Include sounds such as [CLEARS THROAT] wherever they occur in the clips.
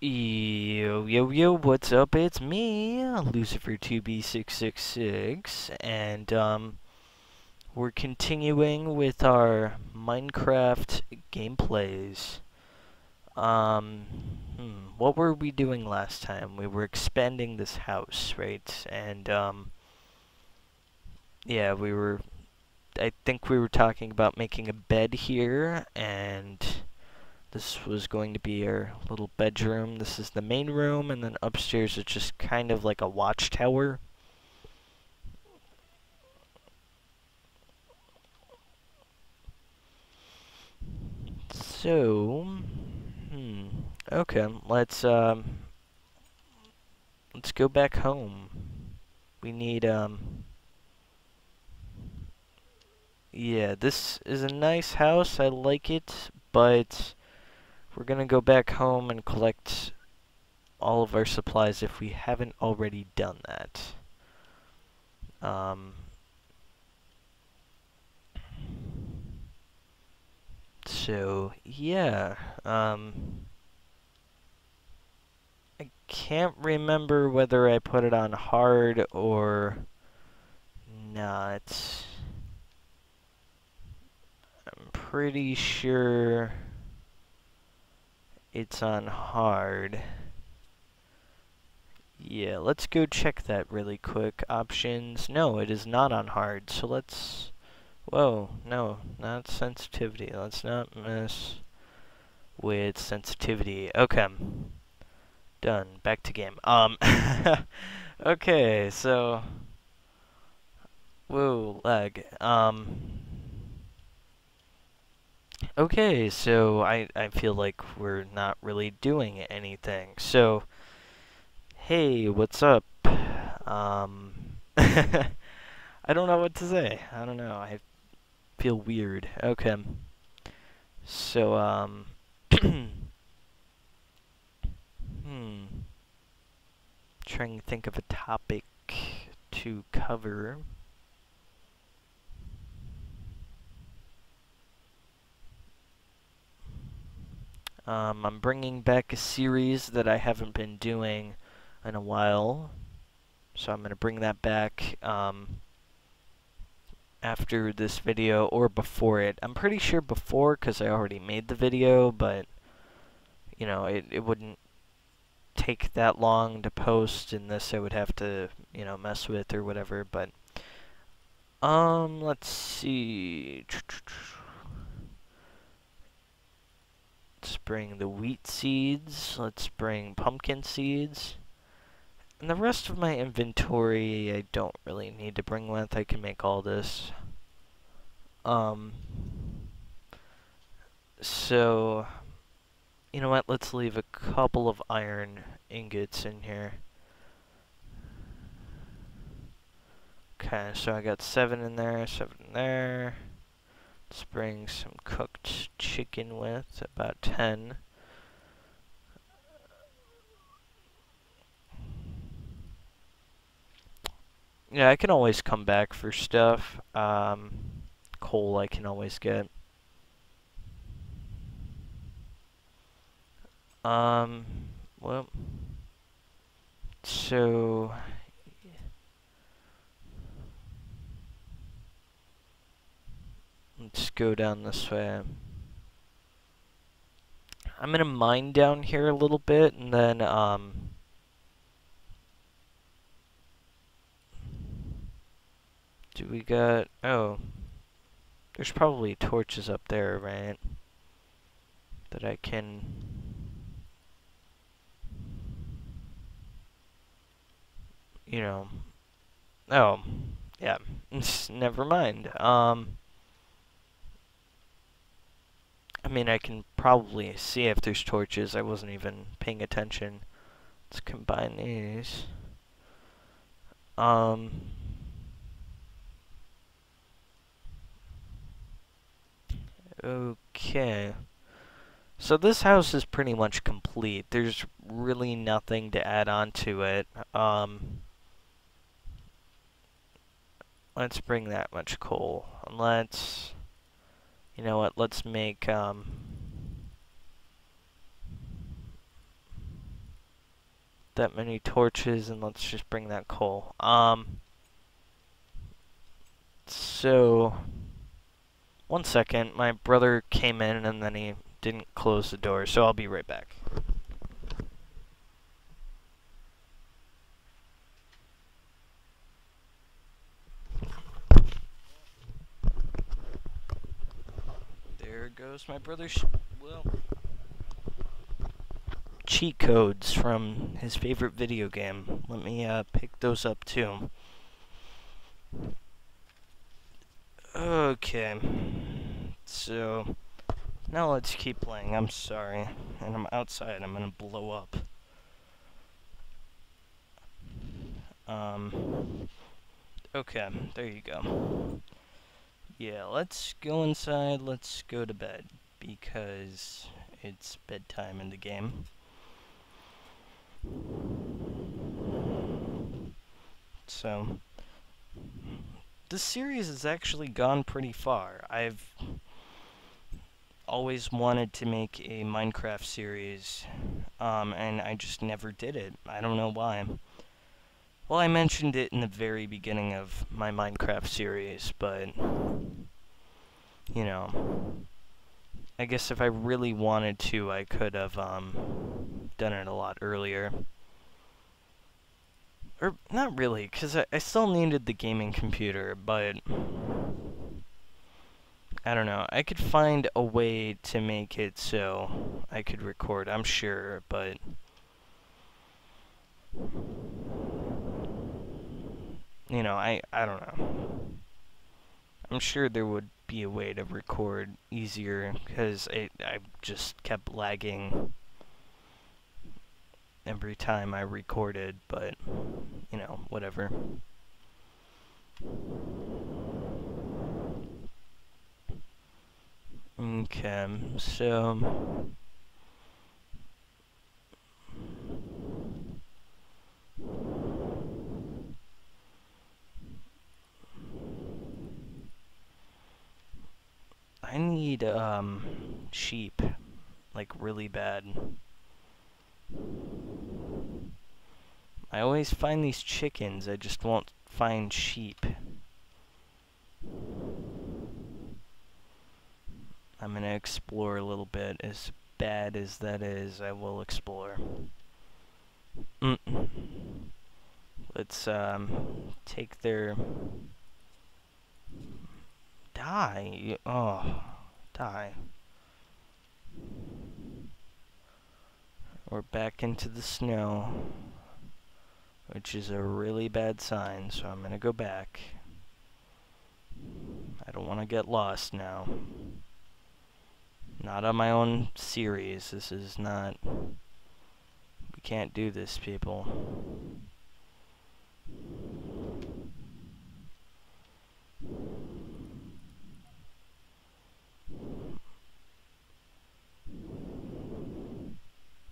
Yo, yo, yo, what's up? It's me, Lucifer2B666, and, um, we're continuing with our Minecraft gameplays. Um, hmm, what were we doing last time? We were expanding this house, right? And, um, yeah, we were, I think we were talking about making a bed here, and this was going to be our little bedroom. This is the main room, and then upstairs is just kind of like a watchtower. So, hmm, okay, let's, um, let's go back home. We need, um, yeah, this is a nice house, I like it, but we're gonna go back home and collect all of our supplies if we haven't already done that. Um, so, yeah, um, I can't remember whether I put it on hard or not. I'm pretty sure it's on hard. Yeah, let's go check that really quick. Options. No, it is not on hard. So let's... Whoa, no, not sensitivity. Let's not mess with sensitivity. Okay. Done. Back to game. Um, [LAUGHS] okay, so... Whoa, lag. Um... Okay, so I, I feel like we're not really doing anything. So, hey, what's up? Um, [LAUGHS] I don't know what to say. I don't know. I feel weird. Okay. So, um, [CLEARS THROAT] hmm. Trying to think of a topic to cover. Um, I'm bringing back a series that I haven't been doing in a while. So I'm going to bring that back um, after this video or before it. I'm pretty sure before because I already made the video, but you know, it, it wouldn't take that long to post and this I would have to, you know, mess with or whatever, but um, let's see. Let's bring the wheat seeds. Let's bring pumpkin seeds. And the rest of my inventory I don't really need to bring with. I can make all this. Um, so, you know what? Let's leave a couple of iron ingots in here. Okay, so I got seven in there, seven in there. Let's bring some cooked chicken with, about 10. Yeah, I can always come back for stuff. Um, coal I can always get. Um, well, so Let's go down this way. I'm gonna mine down here a little bit and then um do we got oh there's probably torches up there right that I can you know oh yeah [LAUGHS] never mind um I mean, I can probably see if there's torches. I wasn't even paying attention. Let's combine these. Um... Okay. So this house is pretty much complete. There's really nothing to add on to it. Um, let's bring that much coal. Let's you know what, let's make, um, that many torches and let's just bring that coal. Um, so, one second, my brother came in and then he didn't close the door, so I'll be right back. My brother's, well, cheat codes from his favorite video game. Let me uh, pick those up too. Okay, so now let's keep playing. I'm sorry, and I'm outside. I'm gonna blow up. Um, okay, there you go. Yeah, let's go inside. Let's go to bed because it's bedtime in the game. So, this series has actually gone pretty far. I've always wanted to make a Minecraft series, um, and I just never did it. I don't know why. Well, I mentioned it in the very beginning of my Minecraft series, but, you know, I guess if I really wanted to, I could have, um, done it a lot earlier. Or, not really, because I, I still needed the gaming computer, but... I don't know. I could find a way to make it so I could record, I'm sure, but... You know, I, I don't know. I'm sure there would be a way to record easier, because I, I just kept lagging every time I recorded, but, you know, whatever. Okay, so... I need, um, sheep, like, really bad. I always find these chickens, I just won't find sheep. I'm gonna explore a little bit. As bad as that is, I will explore. Mm Let's, um, take their... Die! Oh, die. We're back into the snow, which is a really bad sign, so I'm gonna go back. I don't want to get lost now. Not on my own series. This is not... We can't do this, people.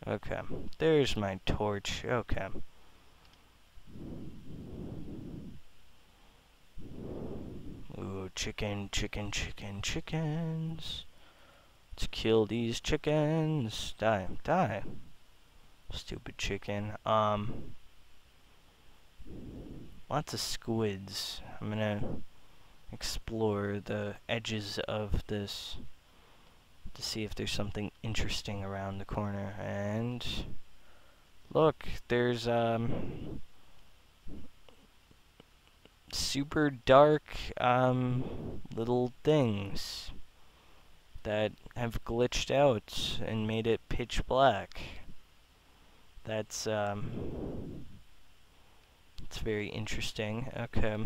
Okay, there's my torch. Okay. Ooh, chicken, chicken, chicken, chickens. Let's kill these chickens. Die, die. Stupid chicken. Um, lots of squids. I'm gonna explore the edges of this to see if there's something interesting around the corner. And look, there's um super dark um little things that have glitched out and made it pitch black. That's um it's very interesting. Okay.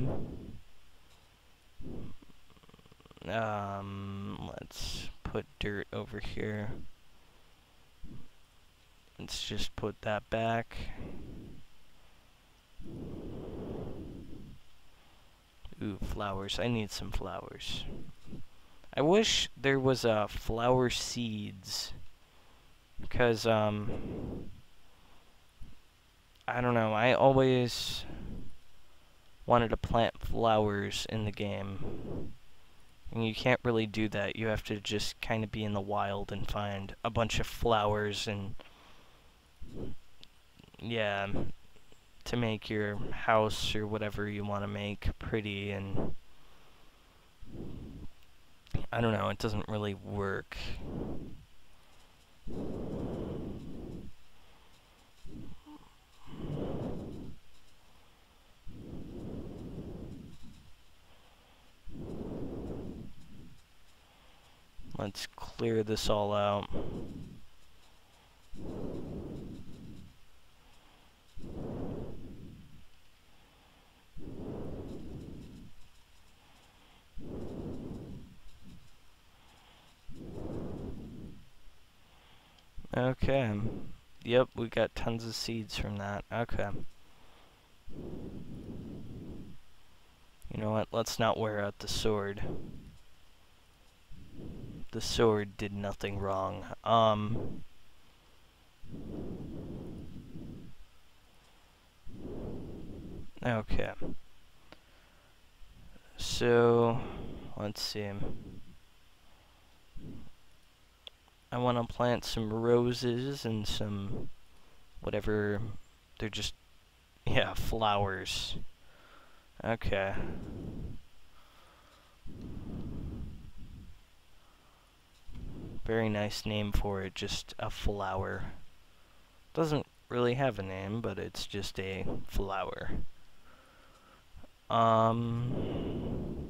Um let's put dirt over here. Let's just put that back. Ooh, flowers. I need some flowers. I wish there was a uh, flower seeds. Because, um... I don't know, I always wanted to plant flowers in the game. And you can't really do that. You have to just kind of be in the wild and find a bunch of flowers and yeah, um, to make your house or whatever you want to make pretty and I don't know, it doesn't really work. Let's clear this all out. Okay. Yep, we got tons of seeds from that. Okay. You know what? Let's not wear out the sword. The sword did nothing wrong. Um... Okay. So, let's see. I want to plant some roses and some whatever. They're just, yeah, flowers. Okay. Very nice name for it, just a flower. Doesn't really have a name, but it's just a flower. Um...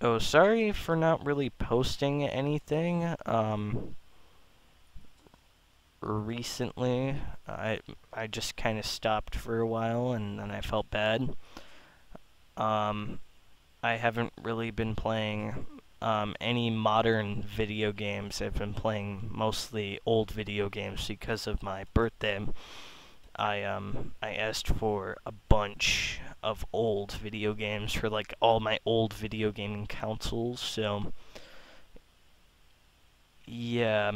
Oh, sorry for not really posting anything. Um, recently, I I just kind of stopped for a while, and then I felt bad. Um, I haven't really been playing um, any modern video games. I've been playing mostly old video games because of my birthday. I um I asked for a bunch of old video games for like all my old video gaming consoles. So yeah,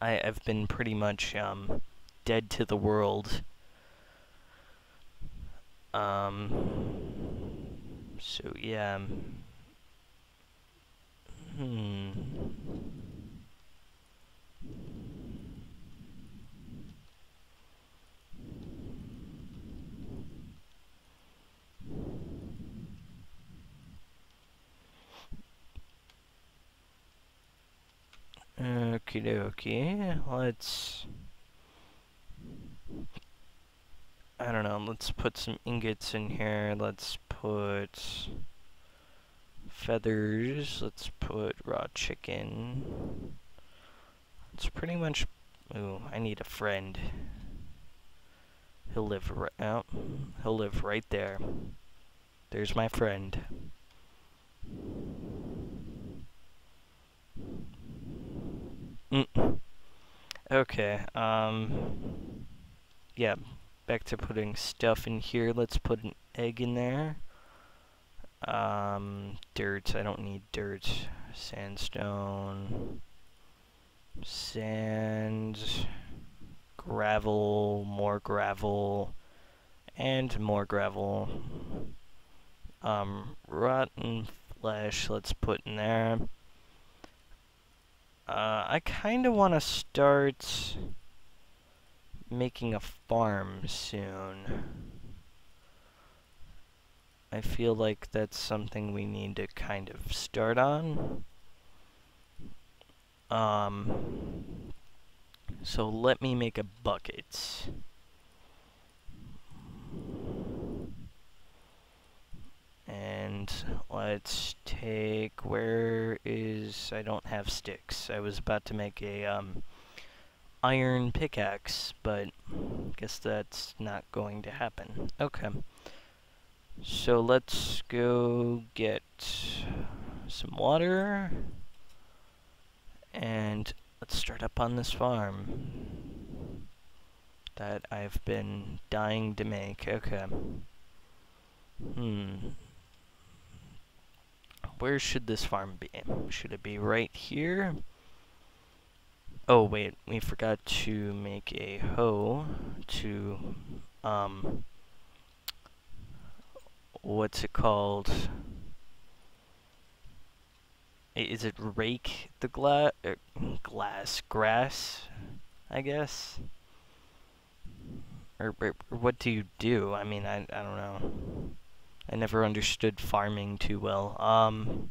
I I've been pretty much um dead to the world. Um. So yeah. Hmm. Okie dokie, let's... I don't know, let's put some ingots in here, let's put feathers. Let's put raw chicken. It's pretty much... Ooh, I need a friend. He'll live right... Oh, he'll live right there. There's my friend. Mm. Okay, um... Yeah, back to putting stuff in here. Let's put an egg in there. Um, dirt, I don't need dirt. Sandstone. Sand. Gravel, more gravel. And more gravel. Um, rotten flesh, let's put in there. Uh, I kind of want to start making a farm soon. I feel like that's something we need to kind of start on. Um, so let me make a bucket. And let's take, where is, I don't have sticks. I was about to make a, um, iron pickaxe, but I guess that's not going to happen. Okay. So let's go get some water. And let's start up on this farm that I've been dying to make. Okay. Hmm. Where should this farm be? Should it be right here? Oh, wait, we forgot to make a hoe to, um, what's it called? Is it rake the glass? Er, glass, grass, I guess. Or, or, or what do you do? I mean, I, I don't know. I never understood farming too well. Um,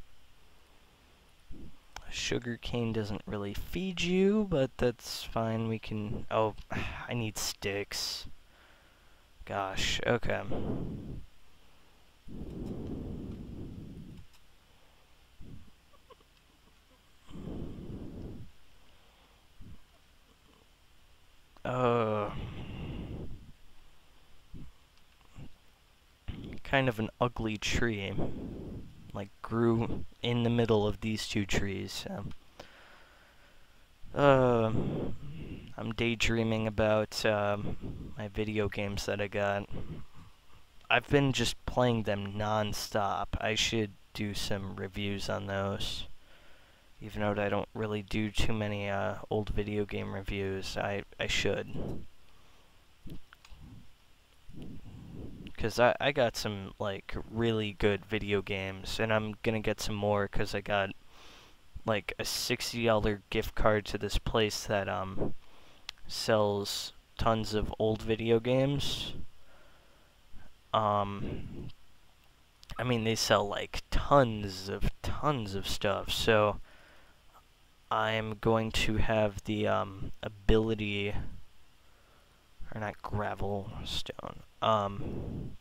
sugar cane doesn't really feed you, but that's fine. We can... Oh, [SIGHS] I need sticks. Gosh, okay. Uh, kind of an ugly tree. Like, grew in the middle of these two trees. Um, uh, I'm daydreaming about um, my video games that I got. I've been just playing them non-stop. I should do some reviews on those. Even though I don't really do too many uh, old video game reviews, I, I should. Because I, I got some, like, really good video games, and I'm gonna get some more because I got, like, a $60 gift card to this place that, um, sells tons of old video games. Um, I mean, they sell, like, tons of, tons of stuff, so I'm going to have the um, ability, or not gravel, stone, um,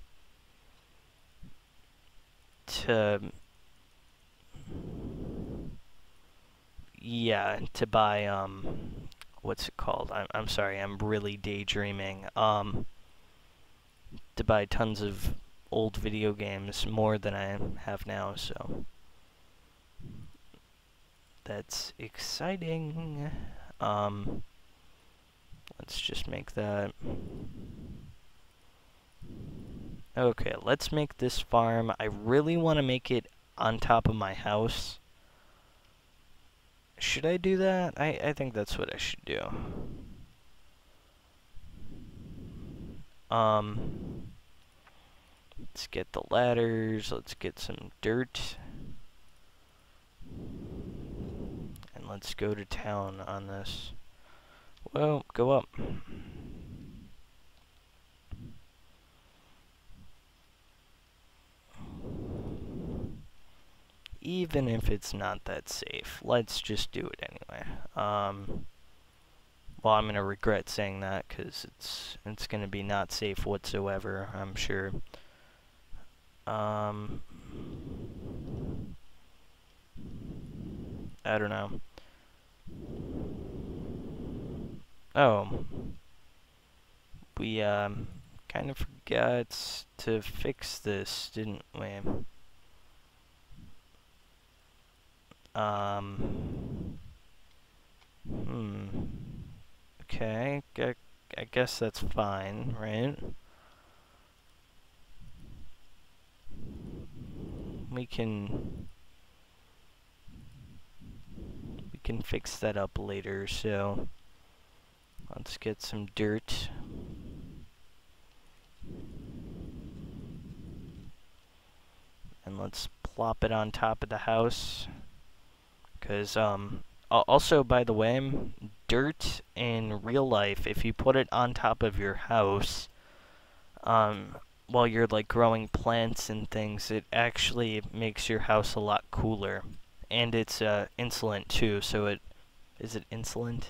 to, yeah, to buy, um, what's it called? I'm, I'm sorry, I'm really daydreaming, um, to buy tons of old video games, more than I have now, so that's exciting. Um, let's just make that. Okay, let's make this farm. I really want to make it on top of my house. Should I do that? I, I think that's what I should do. Um, let's get the ladders. Let's get some dirt. And let's go to town on this. Well, go up. Even if it's not that safe, let's just do it anyway. Um, well, I'm gonna regret saying that because it's it's gonna be not safe whatsoever. I'm sure. Um, I don't know. Oh. We, um, kind of forgot to fix this, didn't we? Um, hmm. Okay, I, guess that's fine, right? We can we can fix that up later, so Let's get some dirt. And let's plop it on top of the house. Because, um, also, by the way, dirt in real life, if you put it on top of your house, um, while you're, like, growing plants and things, it actually makes your house a lot cooler. And it's, uh, too, so it... Is it insolent?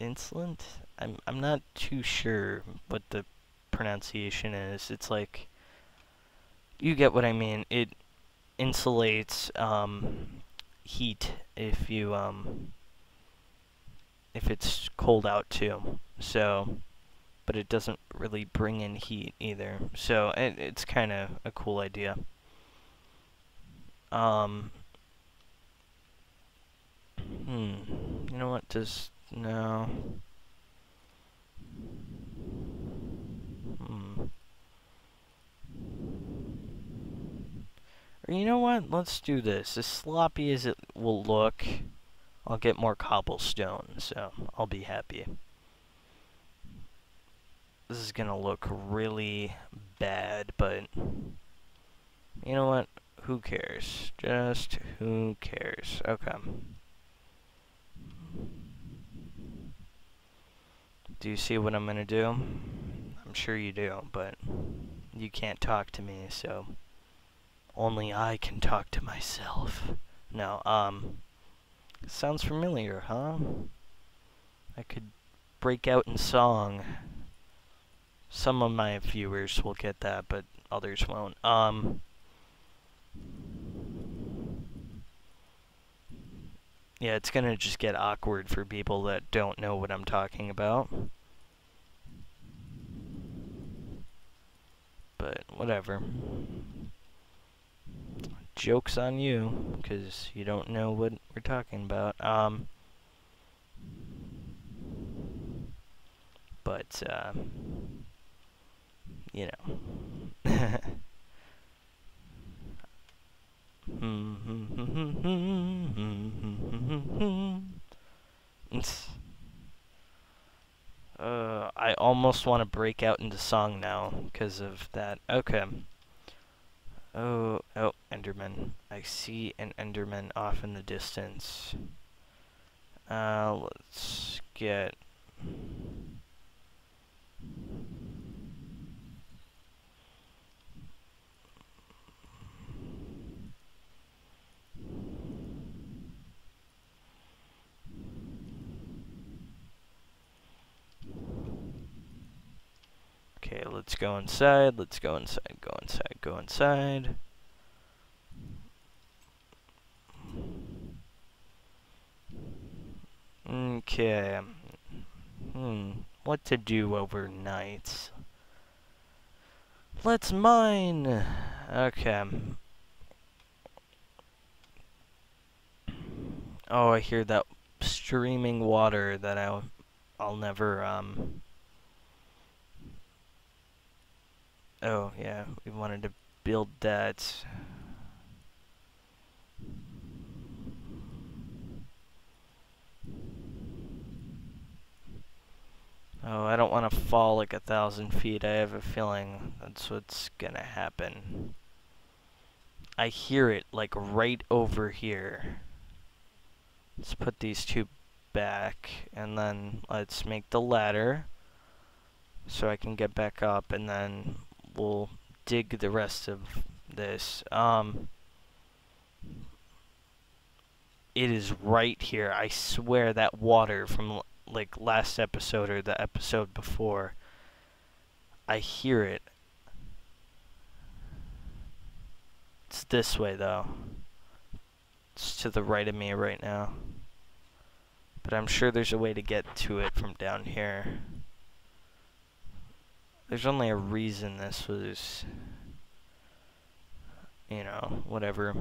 in? I'm I'm not too sure what the pronunciation is. It's like you get what I mean. It insulates um, heat if you um, if it's cold out too. So, but it doesn't really bring in heat either. So it, it's kind of a cool idea. Um. Hmm. You know what? Does no. Hmm. Or you know what? Let's do this. As sloppy as it will look, I'll get more cobblestone, so I'll be happy. This is gonna look really bad, but you know what? Who cares? Just who cares? Okay. Do you see what I'm gonna do? I'm sure you do, but you can't talk to me, so only I can talk to myself. Now, um, sounds familiar, huh? I could break out in song. Some of my viewers will get that, but others won't. Um, yeah, it's gonna just get awkward for people that don't know what I'm talking about. But whatever. Joke's on you, because you don't know what we're talking about. Um, but, uh, you know. [LAUGHS] uh, I almost want to break out into song now because of that. Okay. Oh, oh, Enderman. I see an Enderman off in the distance. Uh, let's get... Okay, let's go inside, let's go inside, go inside, go inside. Okay. Hmm, what to do overnight? Let's mine! Okay. Oh, I hear that streaming water that I'll, I'll never, um... Oh, yeah, we wanted to build that. Oh, I don't want to fall like a thousand feet. I have a feeling that's what's gonna happen. I hear it, like, right over here. Let's put these two back, and then let's make the ladder so I can get back up, and then we'll dig the rest of this. Um, it is right here. I swear that water from like last episode or the episode before, I hear it. It's this way though. It's to the right of me right now. But I'm sure there's a way to get to it from down here. There's only a reason this was, you know, whatever.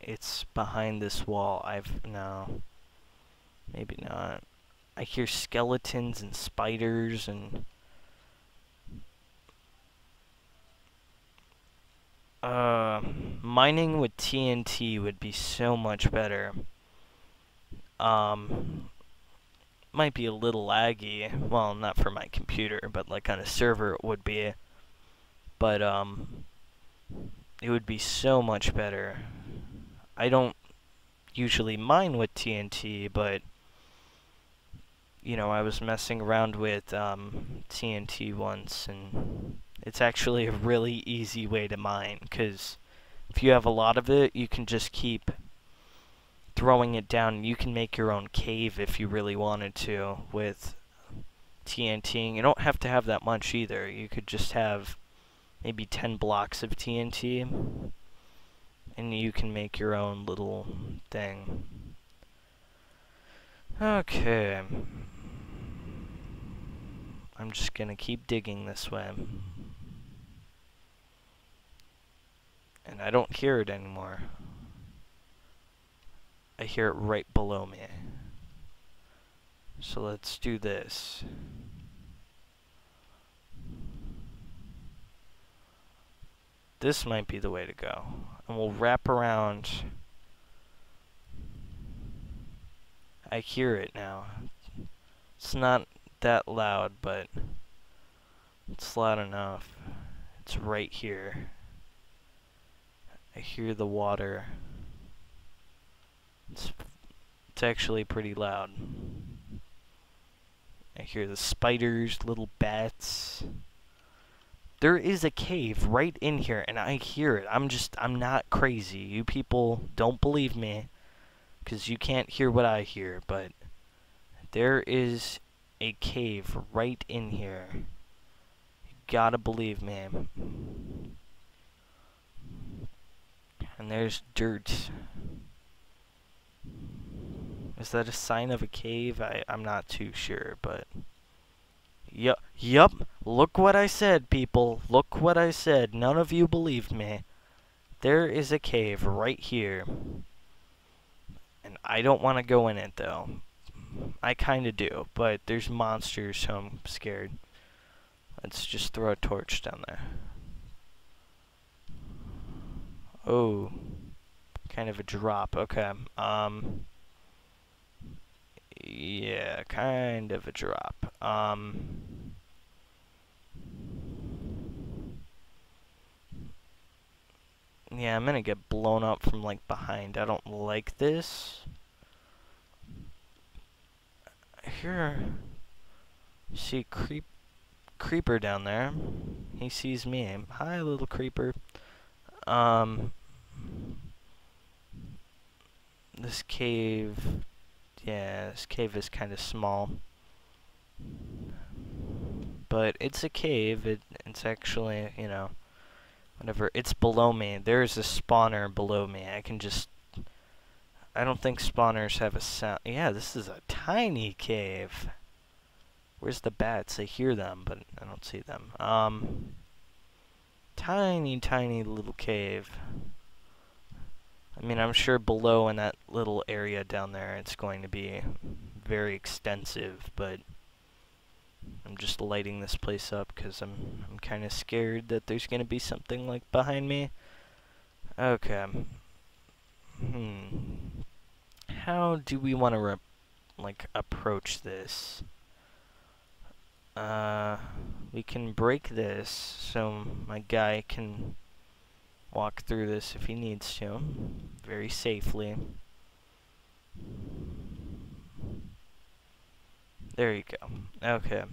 It's behind this wall. I've, no, maybe not. I hear skeletons and spiders and... Uh, mining with TNT would be so much better. Um, might be a little laggy. Well, not for my computer, but like on a server it would be. But um, it would be so much better. I don't usually mine with TNT, but you know, I was messing around with um, TNT once, and it's actually a really easy way to mine, because if you have a lot of it, you can just keep throwing it down. You can make your own cave if you really wanted to with TNT. You don't have to have that much either. You could just have maybe 10 blocks of TNT and you can make your own little thing. Okay. I'm just gonna keep digging this way. And I don't hear it anymore. I hear it right below me. So let's do this. This might be the way to go. And we'll wrap around. I hear it now. It's not that loud, but it's loud enough. It's right here. I hear the water. It's It's actually pretty loud. I hear the spiders, little bats. There is a cave right in here, and I hear it. I'm just, I'm not crazy. You people don't believe me, because you can't hear what I hear, but there is a cave right in here. You gotta believe me. And there's dirt. Is that a sign of a cave? I, I'm not too sure, but... Yup, yup, look what I said, people. Look what I said. None of you believed me. There is a cave right here. And I don't want to go in it, though. I kind of do, but there's monsters, so I'm scared. Let's just throw a torch down there. Oh, kind of a drop. Okay. Um. Yeah, kind of a drop. Um. Yeah, I'm gonna get blown up from like behind. I don't like this. Here, see creep creeper down there. He sees me. Hi, little creeper. Um, this cave, yeah, this cave is kind of small. But it's a cave, it, it's actually, you know, whatever, it's below me. There's a spawner below me. I can just, I don't think spawners have a sound. Yeah, this is a tiny cave. Where's the bats? I hear them, but I don't see them. Um, tiny, tiny little cave. I mean, I'm sure below in that little area down there, it's going to be very extensive, but I'm just lighting this place up because I'm, I'm kind of scared that there's going to be something like behind me. Okay. Hmm. How do we want to, like, approach this? Uh, we can break this so my guy can walk through this if he needs to, very safely. There you go. Okay.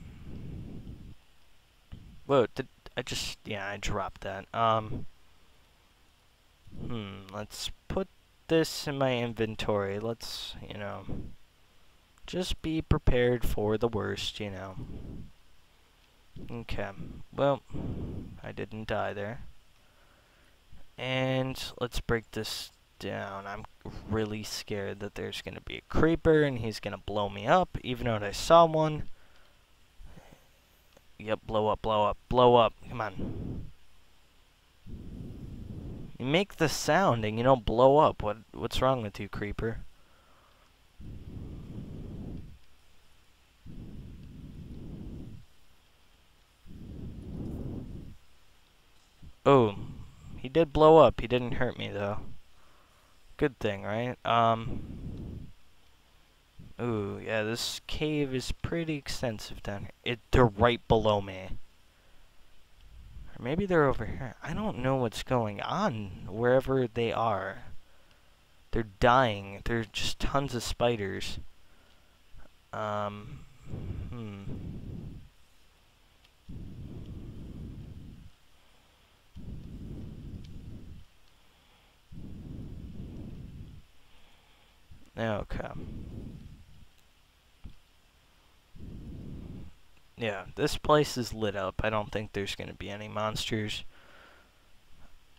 Whoa, did I just, yeah, I dropped that. Um, hmm, let's put this in my inventory. Let's, you know, just be prepared for the worst, you know. Okay, well, I didn't die there. And let's break this down. I'm really scared that there's going to be a creeper and he's going to blow me up, even though I saw one. Yep, blow up, blow up, blow up. Come on. You make the sound and you don't blow up. What What's wrong with you, creeper? Oh, he did blow up. He didn't hurt me, though. Good thing, right? Um. Ooh, yeah, this cave is pretty extensive down here. It, they're right below me. Or maybe they're over here. I don't know what's going on wherever they are. They're dying. There's just tons of spiders. Um, hmm. Okay. Yeah, this place is lit up. I don't think there's going to be any monsters.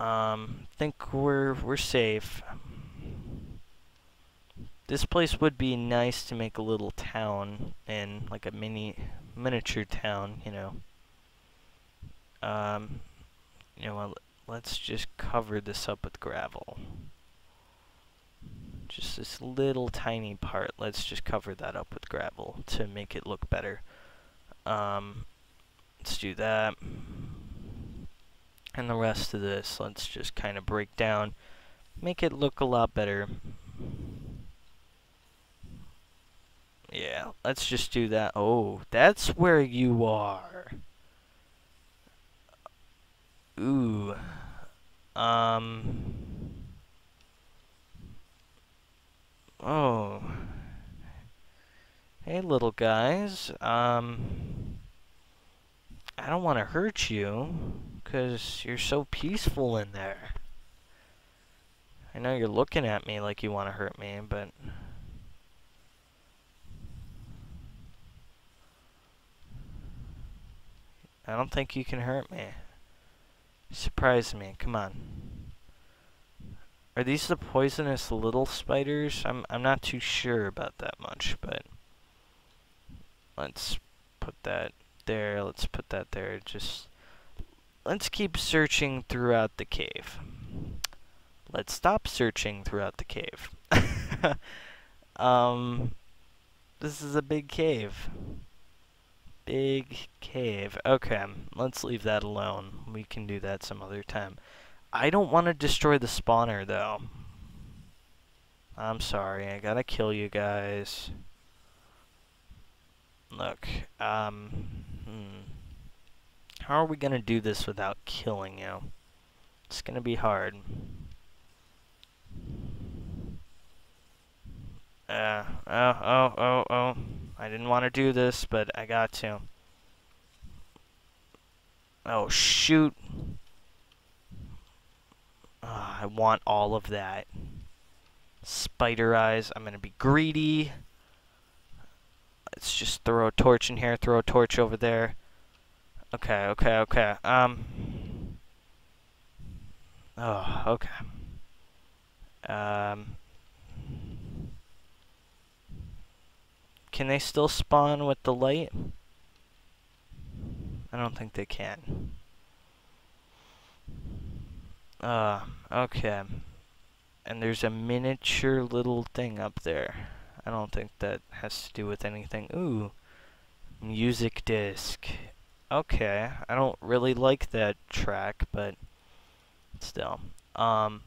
Um, think we're we're safe. This place would be nice to make a little town in, like a mini miniature town, you know. Um, you know, let's just cover this up with gravel. Just this little tiny part. Let's just cover that up with gravel to make it look better. Um, let's do that. And the rest of this, let's just kind of break down. Make it look a lot better. Yeah, let's just do that. Oh, that's where you are. Ooh. Um... Oh, Hey, little guys. Um, I don't want to hurt you, because you're so peaceful in there. I know you're looking at me like you want to hurt me, but... I don't think you can hurt me. Surprise me, come on. Are these the poisonous little spiders? I'm I'm not too sure about that much, but let's put that there, let's put that there. Just let's keep searching throughout the cave. Let's stop searching throughout the cave. [LAUGHS] um this is a big cave. Big cave. Okay, let's leave that alone. We can do that some other time. I don't want to destroy the spawner, though. I'm sorry, I gotta kill you guys. Look, um, hmm. How are we gonna do this without killing you? It's gonna be hard. Uh, oh, oh, oh, oh. I didn't want to do this, but I got to. Oh, shoot. Oh, I want all of that. Spider eyes. I'm going to be greedy. Let's just throw a torch in here, throw a torch over there. Okay, okay, okay. Um. Oh, okay. Um. Can they still spawn with the light? I don't think they can. Uh, okay. And there's a miniature little thing up there. I don't think that has to do with anything. Ooh, music disc. Okay, I don't really like that track, but still. Um,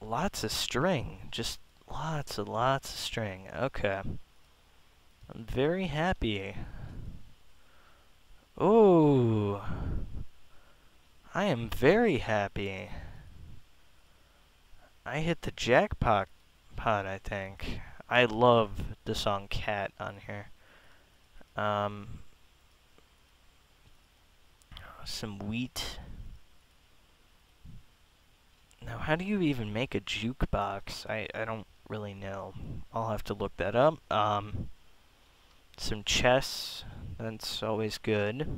lots of string. Just lots and lots of string. Okay. I'm very happy. Ooh. I am very happy. I hit the jackpot, pot, I think. I love the song Cat on here. Um, some wheat. Now, how do you even make a jukebox? I, I don't really know. I'll have to look that up. Um, some chess. That's always good.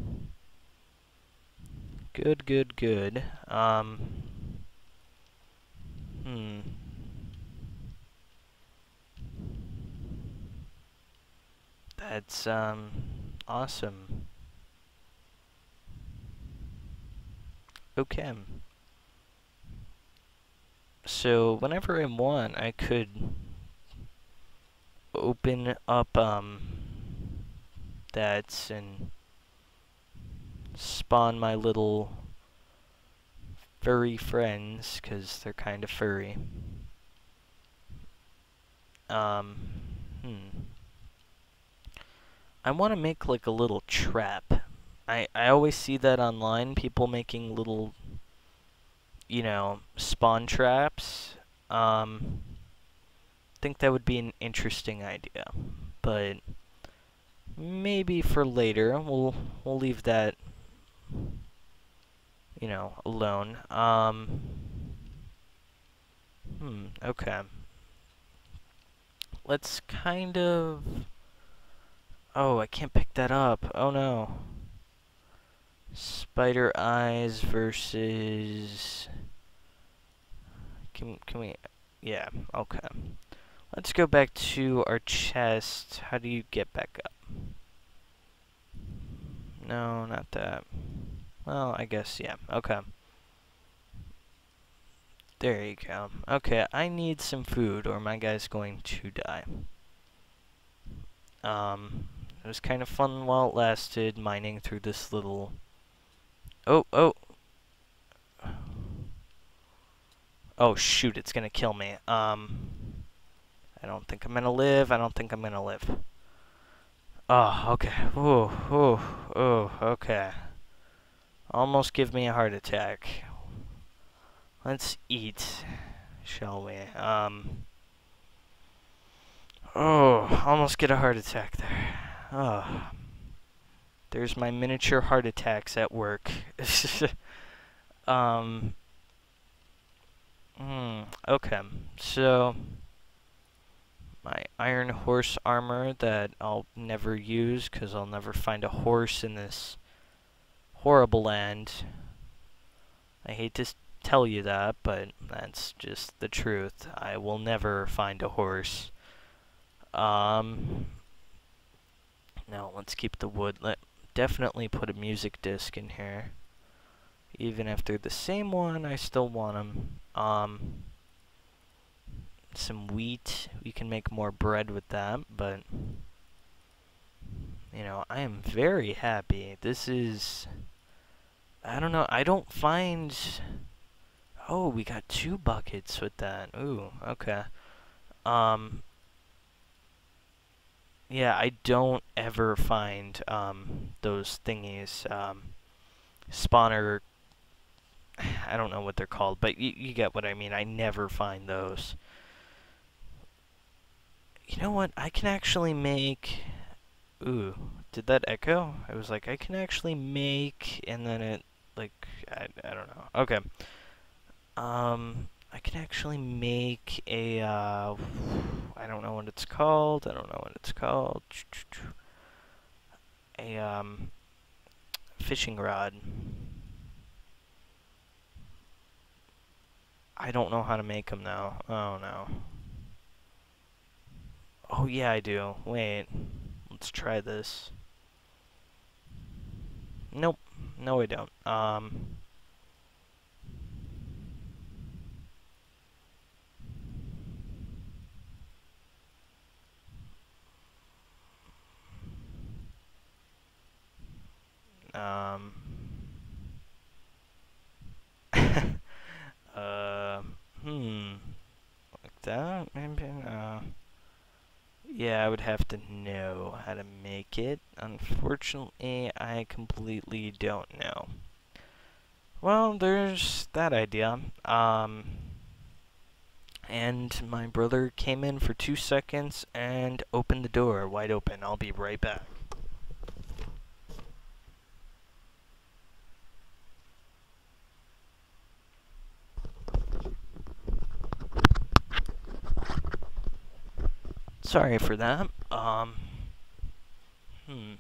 Good, good, good. Um, hmm. That's, um, awesome. Okay. So, whenever I want, I could open up, um, that and spawn my little furry friends, because they're kind of furry. Um, hmm. I want to make like a little trap. I, I always see that online, people making little, you know, spawn traps. Um, think that would be an interesting idea, but maybe for later. We'll we'll leave that you know alone. Um, hmm. Okay. Let's kind of. Oh, I can't pick that up. Oh no. Spider eyes versus. Can can we? Yeah. Okay. Let's go back to our chest. How do you get back up? No, not that. Well, I guess, yeah. Okay. There you go. Okay, I need some food or my guy's going to die. Um, it was kind of fun while it lasted, mining through this little... Oh, oh! Oh, shoot, it's gonna kill me. Um, I don't think I'm gonna live. I don't think I'm gonna live. Oh, okay. Ooh, ooh, ooh, okay. Almost give me a heart attack. Let's eat, shall we? Um. Oh, almost get a heart attack there. Oh. There's my miniature heart attacks at work. [LAUGHS] um. Hmm. Okay. So my iron horse armor that I'll never use because I'll never find a horse in this horrible land. I hate to tell you that, but that's just the truth. I will never find a horse. Um, now let's keep the wood. Let definitely put a music disc in here. Even if they're the same one, I still want them. Um, some wheat. We can make more bread with that, but you know, I am very happy. This is I don't know. I don't find Oh, we got two buckets with that. Ooh, okay. Um Yeah, I don't ever find um those thingies um spawner [SIGHS] I don't know what they're called, but you, you get what I mean. I never find those. You know what? I can actually make... Ooh, did that echo? I was like, I can actually make, and then it, like, I, I don't know. Okay. Um, I can actually make a, uh, I don't know what it's called. I don't know what it's called. A, um, fishing rod. I don't know how to make them now. Oh, no. Oh, yeah, I do. Wait. Let's try this. Nope. No, I don't. Um... Um... [LAUGHS] uh... Hmm... Like that, maybe? Uh... Yeah, I would have to know how to make it. Unfortunately, I completely don't know. Well, there's that idea. Um, and my brother came in for two seconds and opened the door wide open. I'll be right back. Sorry for that. Um, hmm.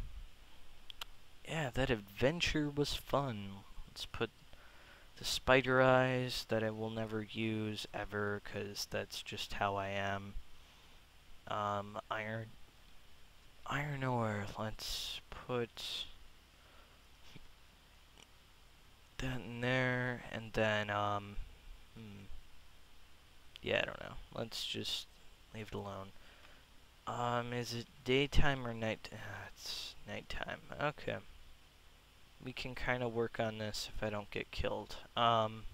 Yeah, that adventure was fun. Let's put the spider eyes that I will never use ever, because that's just how I am. Um, iron, iron ore. Let's put that in there, and then, um, hmm. Yeah, I don't know. Let's just leave it alone. Um, is it daytime or night? Uh, it's nighttime. Okay. We can kind of work on this if I don't get killed. Um,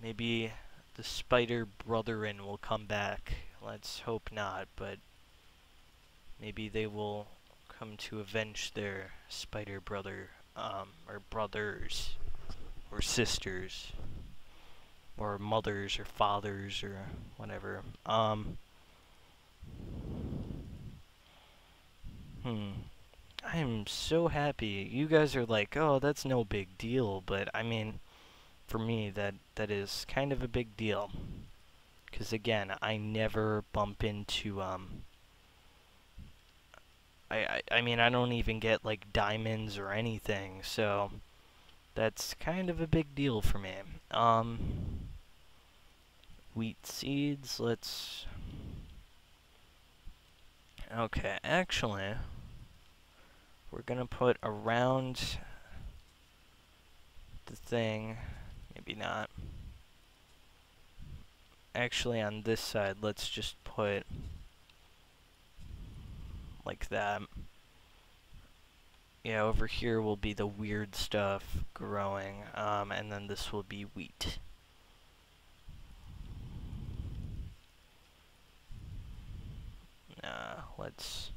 maybe the spider brotherin will come back. Let's hope not, but maybe they will come to avenge their spider brother, um, or brothers, or sisters or mothers or fathers or whatever. Um, hmm. I am so happy. You guys are like, oh, that's no big deal, but I mean, for me, that that is kind of a big deal. Because again, I never bump into um. I, I I mean, I don't even get like diamonds or anything, so that's kind of a big deal for me. Um wheat seeds. Let's... Okay, actually, we're going to put around the thing, maybe not. Actually, on this side, let's just put like that. Yeah, over here will be the weird stuff growing, um, and then this will be wheat. Uh, let's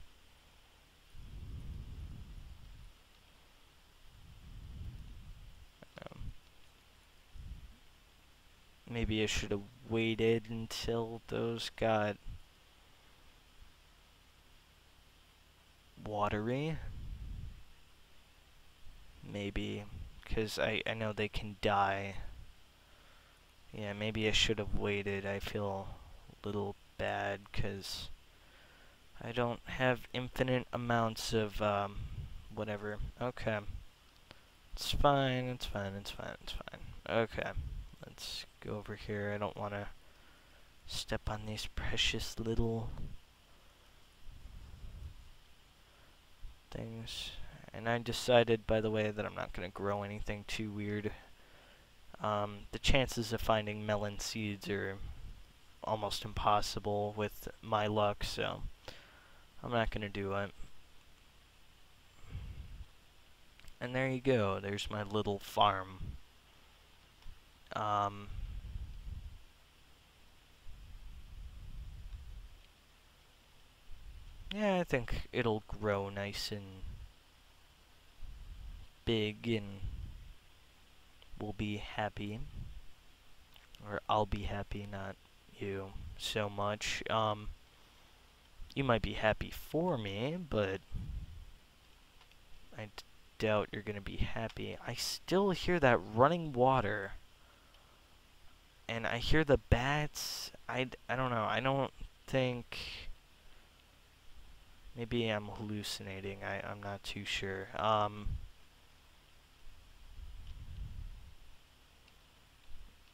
um, maybe I should have waited until those got watery. Maybe, because I, I know they can die. Yeah, maybe I should have waited. I feel a little bad because I don't have infinite amounts of um, whatever. Okay. It's fine, it's fine, it's fine, it's fine. Okay. Let's go over here. I don't want to step on these precious little things. And I decided, by the way, that I'm not going to grow anything too weird. Um, the chances of finding melon seeds are almost impossible with my luck, so I'm not going to do it. And there you go, there's my little farm. Um, yeah, I think it'll grow nice and big and we'll be happy. Or I'll be happy, not you so much. Um, you might be happy for me, but I doubt you're going to be happy. I still hear that running water. And I hear the bats. I, I don't know. I don't think... Maybe I'm hallucinating. I, I'm not too sure. Um...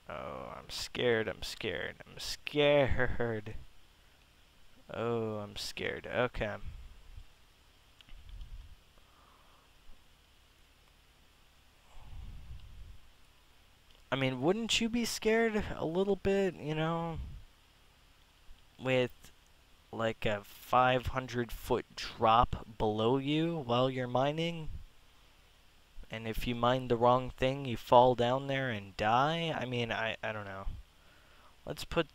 Oh, I'm scared, I'm scared, I'm scared. Oh, I'm scared. Okay. I mean, wouldn't you be scared a little bit, you know? With like a 500 foot drop below you while you're mining? And if you mine the wrong thing, you fall down there and die? I mean, I, I don't know. Let's put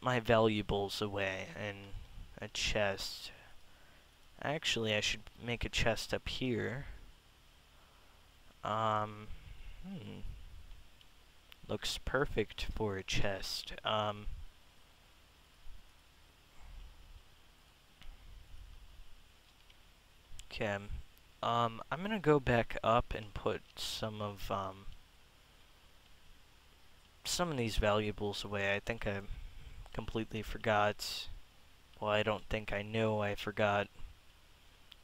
my valuables away in a chest. Actually, I should make a chest up here. Um, hmm. Looks perfect for a chest. Um, okay. Um, I'm gonna go back up and put some of, um, some of these valuables away. I think I completely forgot. Well, I don't think I know I forgot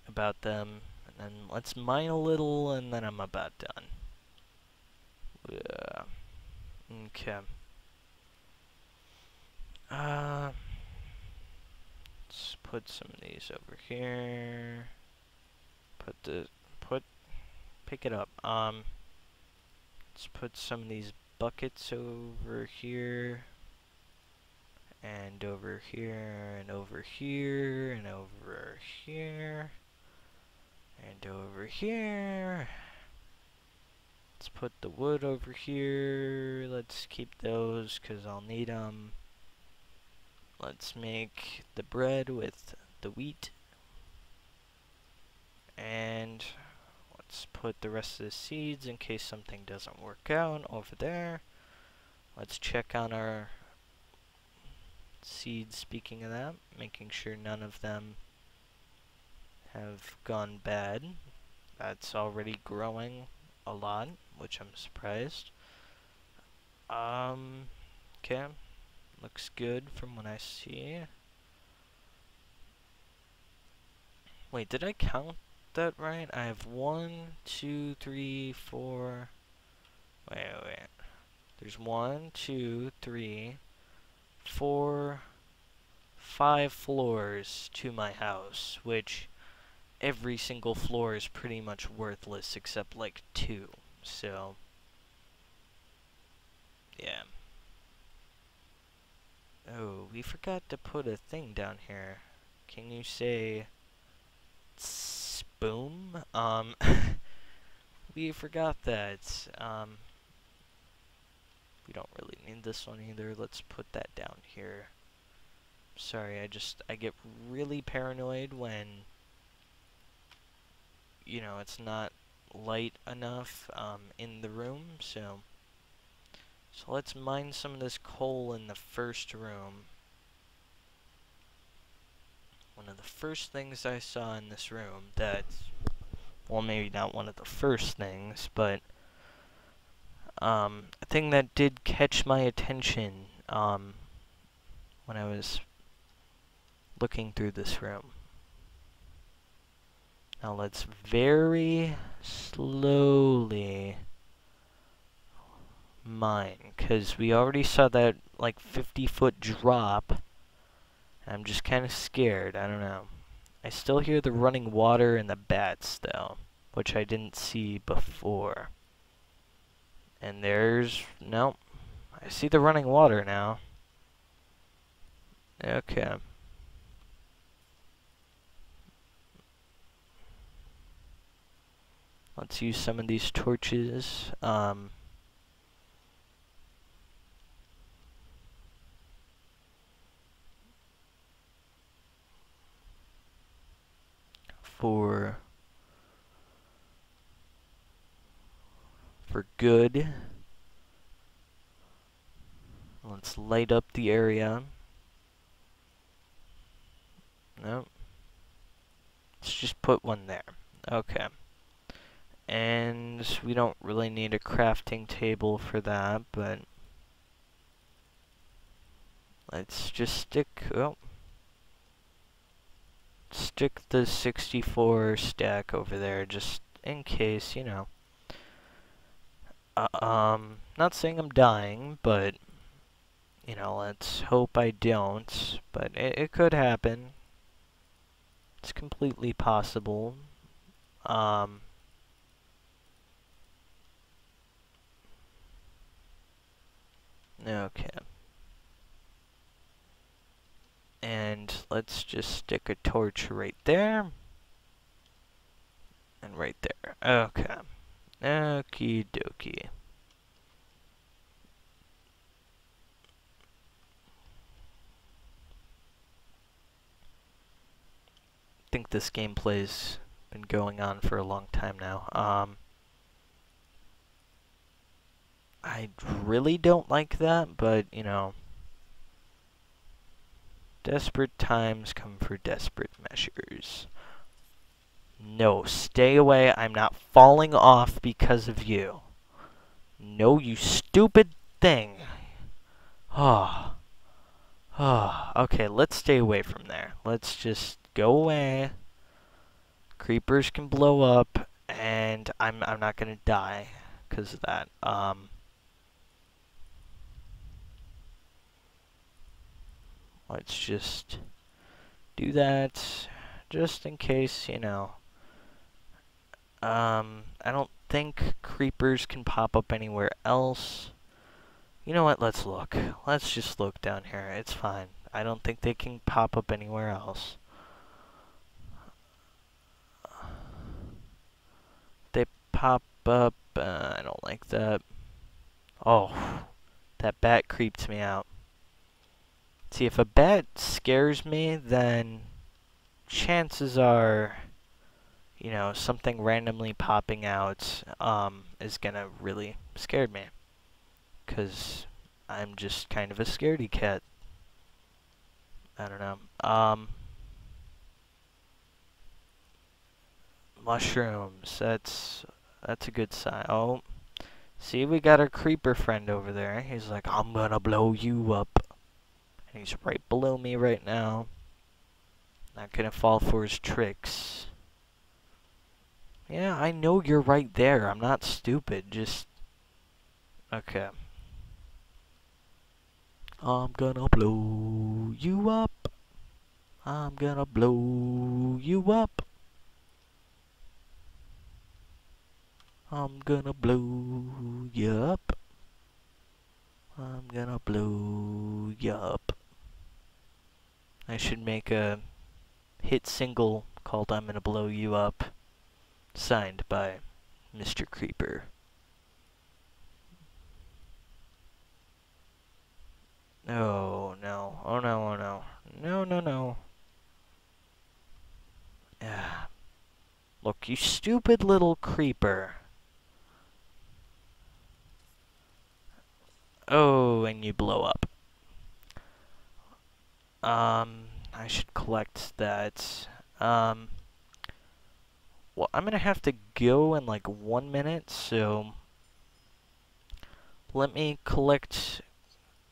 about them. And then let's mine a little, and then I'm about done. Yeah. Okay. Uh, let's put some of these over here. Put the put pick it up. Um, let's put some of these buckets over here and over here and over here and over here and over here. Let's put the wood over here. Let's keep those because I'll need them let's make the bread with the wheat. And let's put the rest of the seeds in case something doesn't work out over there. Let's check on our seeds speaking of that, making sure none of them have gone bad. That's already growing a lot, which I'm surprised. Um, okay, looks good from what I see. Wait, did I count that right? I have one, two, three, four. Wait, wait. There's one, two, three, four, five floors to my house, which every single floor is pretty much worthless except like two. So, yeah. Oh, we forgot to put a thing down here. Can you say boom. Um, [LAUGHS] we forgot that. Um, we don't really need this one either. Let's put that down here. Sorry, I just, I get really paranoid when, you know, it's not light enough um, in the room, so So let's mine some of this coal in the first room. One of the first things I saw in this room that, well maybe not one of the first things, but um, a thing that did catch my attention um, when I was looking through this room. Now let's very slowly mine, because we already saw that like 50 foot drop. I'm just kind of scared, I don't know. I still hear the running water and the bats though, which I didn't see before. And there's, no, I see the running water now. Okay. Let's use some of these torches. Um, for for good. Let's light up the area. No. Let's just put one there. Okay. And we don't really need a crafting table for that, but let's just stick, oh, stick the 64 stack over there just in case, you know. Uh, um, not saying I'm dying, but, you know, let's hope I don't, but it, it could happen. It's completely possible. Um, Okay. And let's just stick a torch right there. And right there. Okay. Okie dokie. I think this gameplay's been going on for a long time now. Um, I really don't like that, but, you know, desperate times come for desperate measures. No, stay away. I'm not falling off because of you. No, you stupid thing. Oh. Oh, okay, let's stay away from there. Let's just go away. Creepers can blow up, and I'm I'm not gonna die because of that. Um, let's just do that just in case, you know. Um, I don't think creepers can pop up anywhere else. You know what, let's look. Let's just look down here. It's fine. I don't think they can pop up anywhere else. They pop up, uh, I don't like that. Oh, that bat creeped me out. See, if a bat scares me, then chances are, you know, something randomly popping out um, is gonna really scare me. Because I'm just kind of a scaredy cat. I don't know. Um, mushrooms, that's, that's a good sign. Oh, see, we got our creeper friend over there. He's like, I'm gonna blow you up. And he's right below me right now. Not gonna fall for his tricks. Yeah, I know you're right there. I'm not stupid. Just... Okay. I'm gonna blow you up. I'm gonna blow you up. I'm gonna blow you up. I'm gonna blow you up. I should make a hit single called I'm Gonna Blow You Up, signed by Mr. Creeper. Oh, no. Oh, no, oh, no. No, no, no. Yeah. Look, you stupid little creeper. Oh, and you blow up. Um, I should collect that. Um, well, I'm gonna have to go in like one minute, so let me collect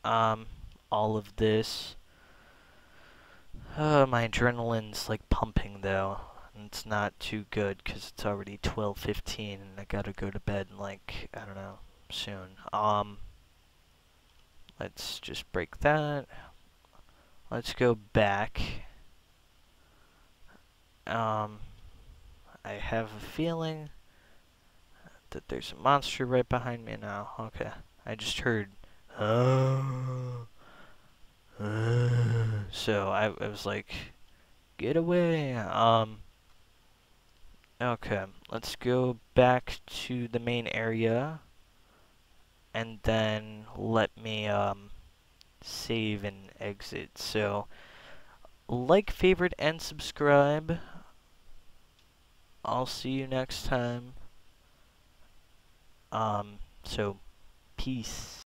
um, all of this. Uh, my adrenaline's like pumping though. And it's not too good because it's already 12:15 and I gotta go to bed in like I don't know soon. Um, let's just break that. Let's go back. Um, I have a feeling that there's a monster right behind me now. Okay, I just heard. Uh, so I, I was like, get away. Um. Okay, let's go back to the main area. And then let me um, save and exit. So, like, favorite, and subscribe. I'll see you next time. Um, so, peace.